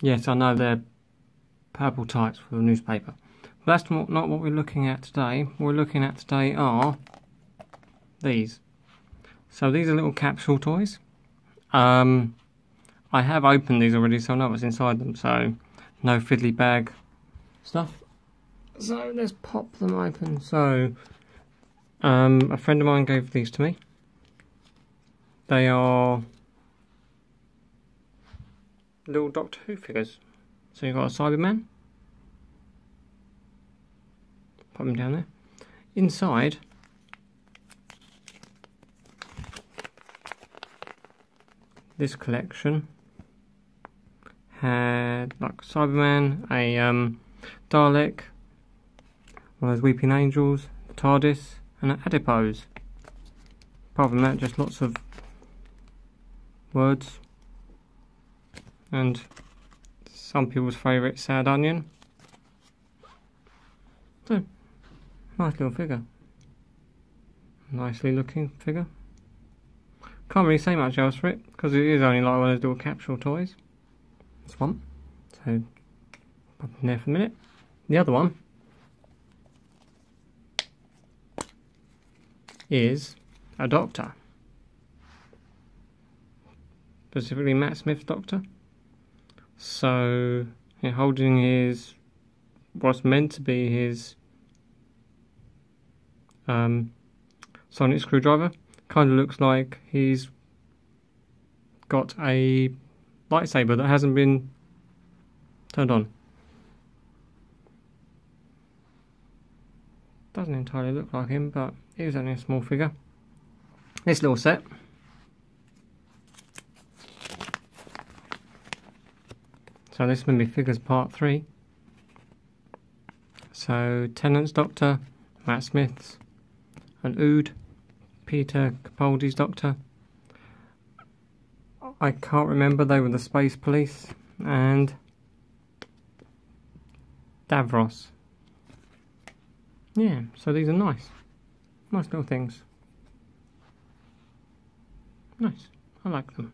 Yes, I know they're purple types for the newspaper. But that's not, what we're looking at today. What we're looking at today are these. So these are little capsule toys. Um, I have opened these already, so I know what's inside them. So no fiddly bag stuff. So let's pop them open. So um, a friend of mine gave these to me. They are little Doctor Who figures. So you've got a Cyberman. Put them down there. Inside, this collection had like Cyberman, a um, Dalek, one of those Weeping Angels, the TARDIS, and an Adipose. Apart from that, just lots of words and some people's favourite sad onion. So, nice little figure. Nicely looking figure. Can't really say much else for it because it is only like one of those little capsule toys. This one. So, pop in there for a minute. The other one is a doctor. Specifically Matt Smith's doctor. So, holding his what's meant to be his um, sonic screwdriver. Kind of looks like he's got a lightsaber that hasn't been turned on. Doesn't entirely look like him, but it is only a small figure. This little set So this is going to be figures part three. So Tennant's Doctor, Matt Smith's, and Ood, Peter Capaldi's Doctor. I can't remember, they were the Space Police, and Davros. Yeah, so these are nice. Nice little things. Nice. I like them.